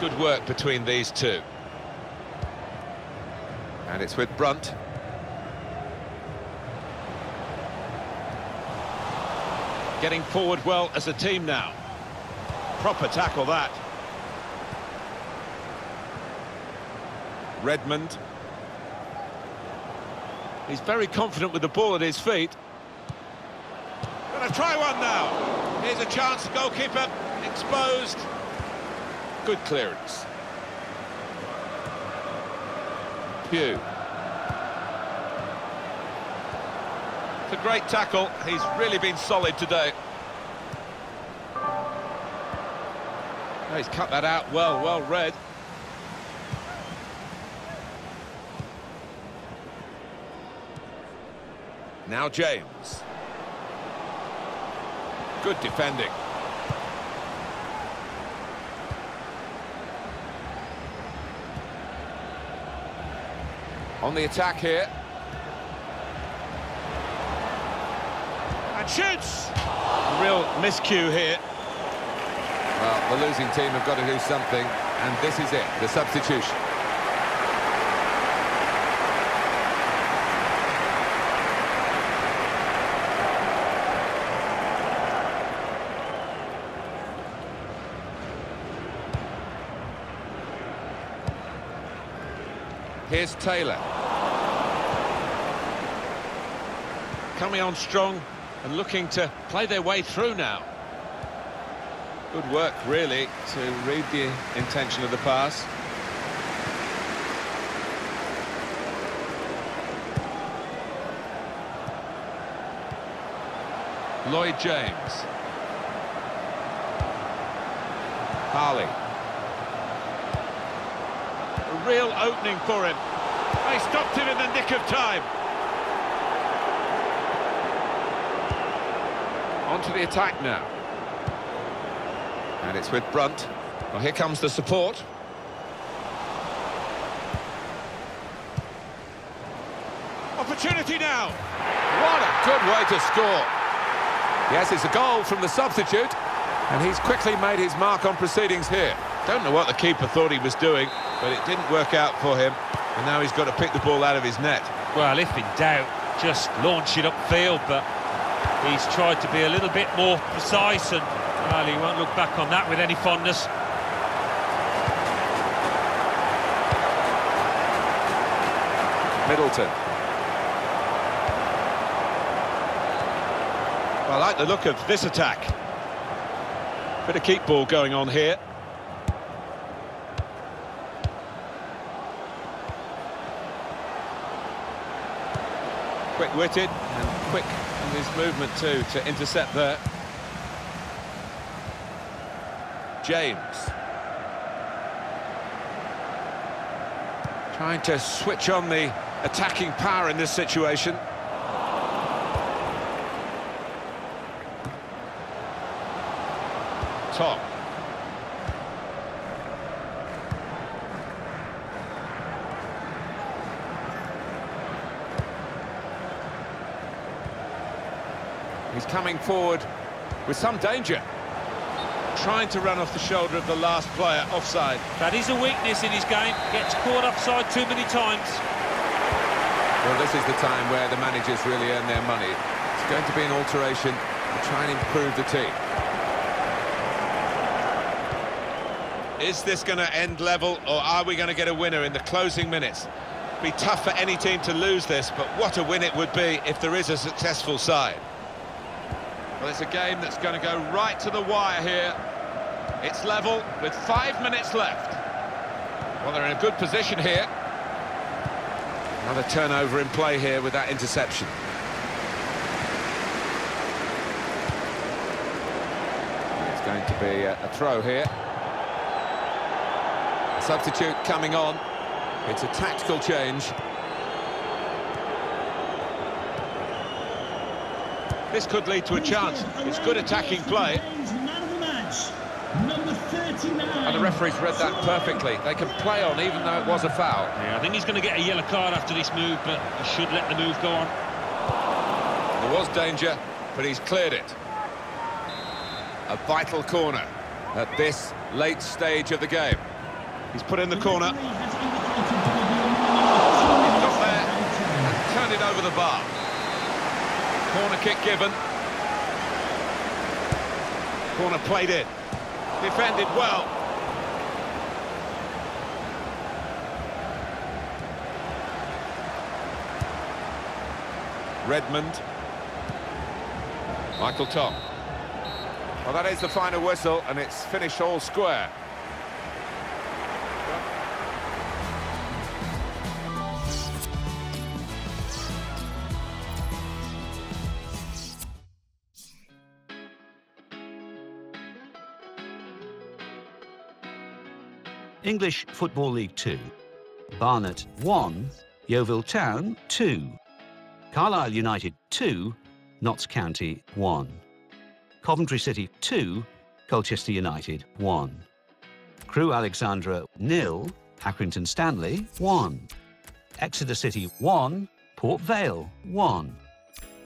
Good work between these two. And it's with Brunt. Getting forward well as a team now. Proper tackle that. Redmond. He's very confident with the ball at his feet. Gonna try one now. Here's a chance, goalkeeper exposed. Good clearance. Pugh. It's a great tackle. He's really been solid today. Oh, he's cut that out well, well read. Now James. Good defending. On the attack here. And shoots! Real miscue here. Well, the losing team have got to do something, and this is it, the substitution. Here's Taylor. Coming on strong and looking to play their way through now. Good work, really, to read the intention of the pass. Lloyd James. Harley. A real opening for him. They stopped him in the nick of time. On to the attack now. And it's with Brunt. Well, here comes the support. Opportunity now. What a good way to score. Yes, it's a goal from the substitute. And he's quickly made his mark on proceedings here. Don't know what the keeper thought he was doing, but it didn't work out for him. And now he's got to pick the ball out of his net. Well, if in doubt, just launch it upfield, but he's tried to be a little bit more precise and well, he won't look back on that with any fondness. Middleton. I like the look of this attack. Bit of keep ball going on here. Quick-witted and quick in his movement too to intercept there. James. Trying to switch on the attacking power in this situation. Top. He's coming forward with some danger. Trying to run off the shoulder of the last player, offside. That is a weakness in his game, gets caught offside too many times. Well, this is the time where the managers really earn their money. It's going to be an alteration to try and improve the team. Is this going to end level, or are we going to get a winner in the closing minutes? Be tough for any team to lose this, but what a win it would be if there is a successful side. Well, it's a game that's going to go right to the wire here. It's level with five minutes left. Well, they're in a good position here. Another turnover in play here with that interception. It's going to be a, a throw here. A substitute coming on. It's a tactical change. This could lead to a chance. It's good attacking play. And the referee's read that perfectly. They can play on even though it was a foul. Yeah, I think he's going to get a yellow card after this move, but he should let the move go on. There was danger, but he's cleared it. A vital corner at this late stage of the game. He's put in the corner. Got there and turned it over the bar. Corner kick given. Corner played in. Defended well. Redmond. Michael Tom. Well, that is the final whistle, and it's finished all square. English Football League 2. Barnet 1, Yeovil Town 2. Carlisle United 2, Notts County 1. Coventry City 2, Colchester United 1. Crewe Alexandra nil, Accrington Stanley 1. Exeter City 1, Port Vale 1.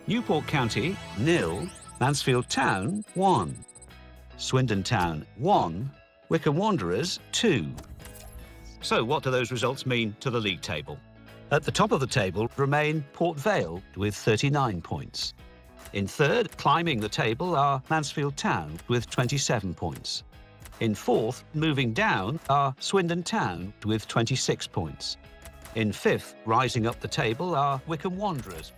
Newport County nil, Mansfield Town 1. Swindon Town 1, Wycombe Wanderers 2. So what do those results mean to the league table? At the top of the table remain Port Vale with 39 points. In third, climbing the table, are Mansfield Town with 27 points. In fourth, moving down, are Swindon Town with 26 points. In fifth, rising up the table, are Wycombe Wanderers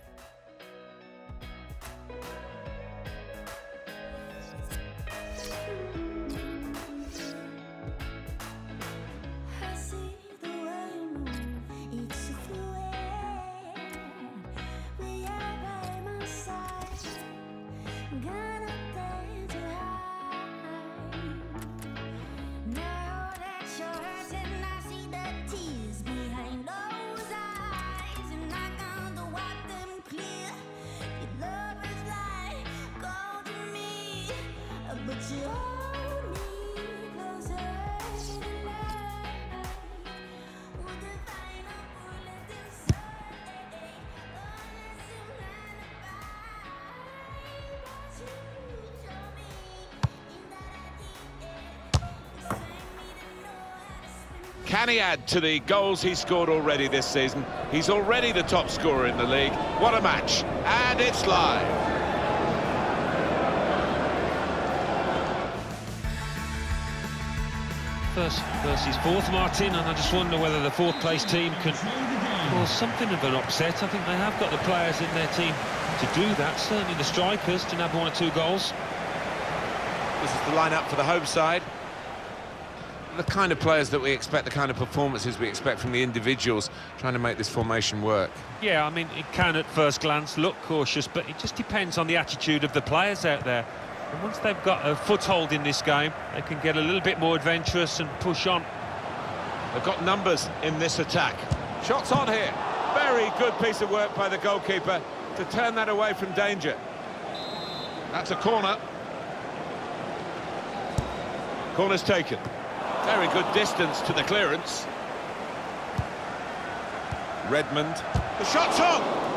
Can he add to the goals he scored already this season? He's already the top scorer in the league. What a match. And it's live. First versus fourth, Martin, and I just wonder whether the fourth place team can cause something of an upset. I think they have got the players in their team to do that, certainly the strikers to have one or two goals. This is the lineup for the home side the kind of players that we expect, the kind of performances we expect from the individuals trying to make this formation work. Yeah, I mean, it can at first glance look cautious, but it just depends on the attitude of the players out there. And once they've got a foothold in this game, they can get a little bit more adventurous and push on. They've got numbers in this attack. Shots on here. Very good piece of work by the goalkeeper to turn that away from danger. That's a corner. Corner's taken. Very good distance to the clearance. Redmond. The shot's on!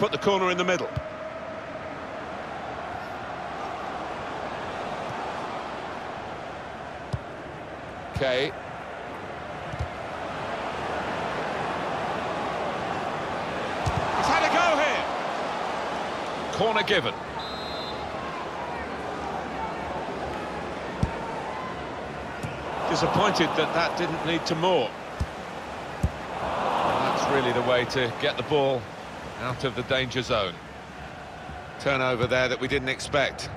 Put the corner in the middle. Okay. He's had a go here. Corner given. Disappointed that that didn't lead to more. That's really the way to get the ball out of the danger zone. Turnover there that we didn't expect.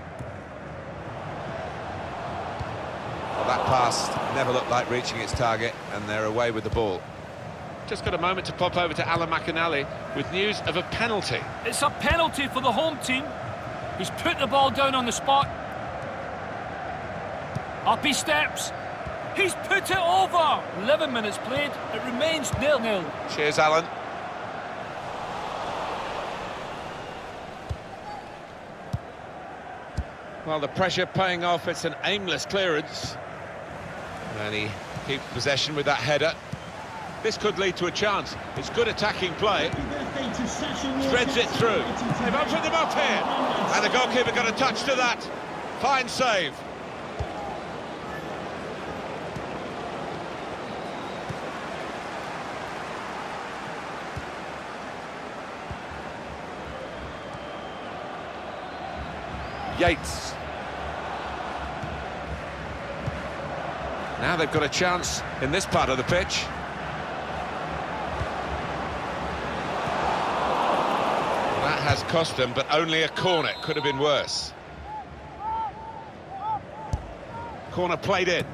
Well, that pass never looked like reaching its target, and they're away with the ball. Just got a moment to pop over to Alan McInally with news of a penalty. It's a penalty for the home team. He's put the ball down on the spot. Up he steps. He's put it over. 11 minutes played. It remains nil-nil. Cheers, Alan. Well, the pressure paying off. It's an aimless clearance. And he keeps possession with that header. This could lead to a chance. It's good attacking play. Threads it through. They've opened them up here. And the goalkeeper got a touch to that. Fine save. Yates. Now they've got a chance in this part of the pitch. That has cost them, but only a corner. Could have been worse. Corner played in.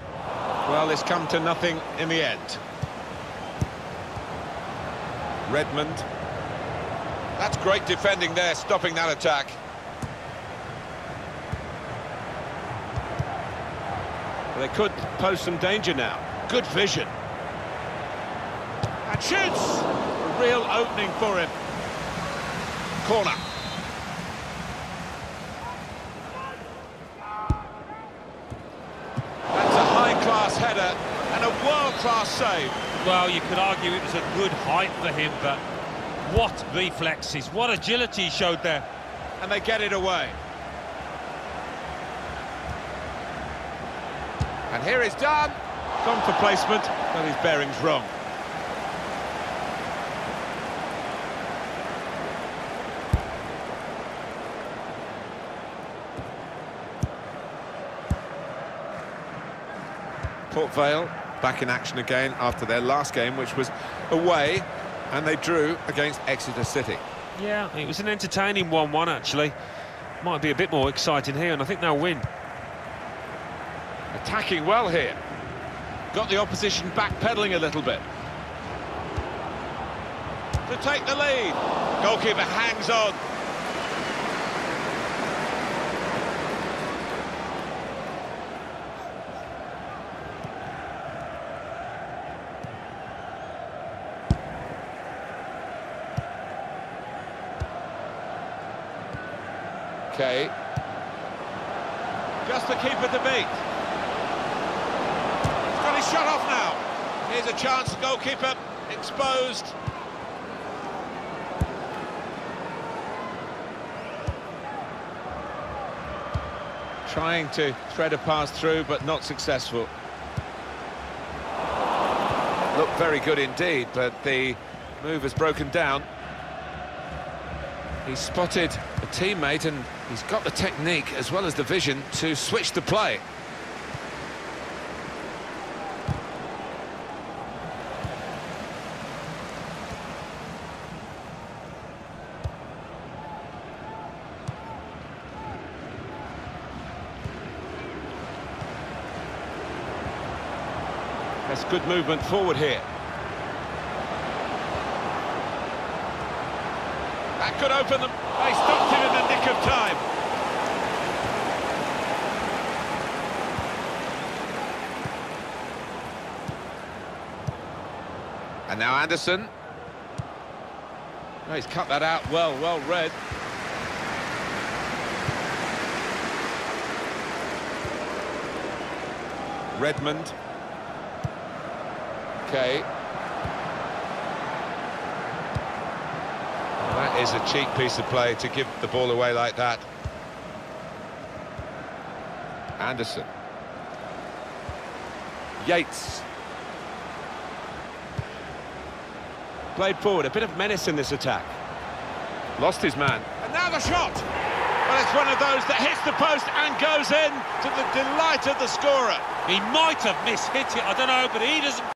Well, it's come to nothing in the end. Redmond. That's great defending there, stopping that attack. They could pose some danger now. Good vision. And shoots! A real opening for him. Corner. That's a high-class header and a world-class save. Well, you could argue it was a good height for him, but what reflexes, what agility he showed there. And they get it away. And here is done. Gone for placement, but his bearing's wrong. Port Vale back in action again after their last game, which was away, and they drew against Exeter City. Yeah, it was an entertaining 1-1, actually. Might be a bit more exciting here, and I think they'll win. Attacking well here. Got the opposition backpedaling a little bit. To take the lead. Goalkeeper hangs on. Okay. Just the keeper to beat. Shot off now. Here's a chance, goalkeeper exposed. Trying to thread a pass through, but not successful. Looked very good indeed, but the move has broken down. He's spotted a teammate and he's got the technique as well as the vision to switch the play. Good movement forward here. That could open them. They stopped him in the nick of time. And now Anderson. Oh, he's cut that out well, well read. Redmond. Okay. That is a cheap piece of play to give the ball away like that. Anderson. Yates. Played forward, a bit of menace in this attack. Lost his man. And now the shot! Well, it's one of those that hits the post and goes in to the delight of the scorer. He might have mishit it, I don't know, but he doesn't...